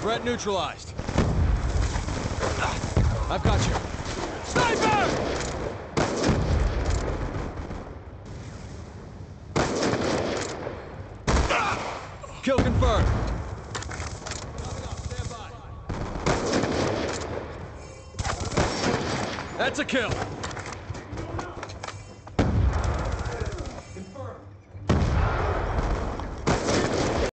Threat neutralized. I've got you. Sniper! Kill confirmed. That's a kill.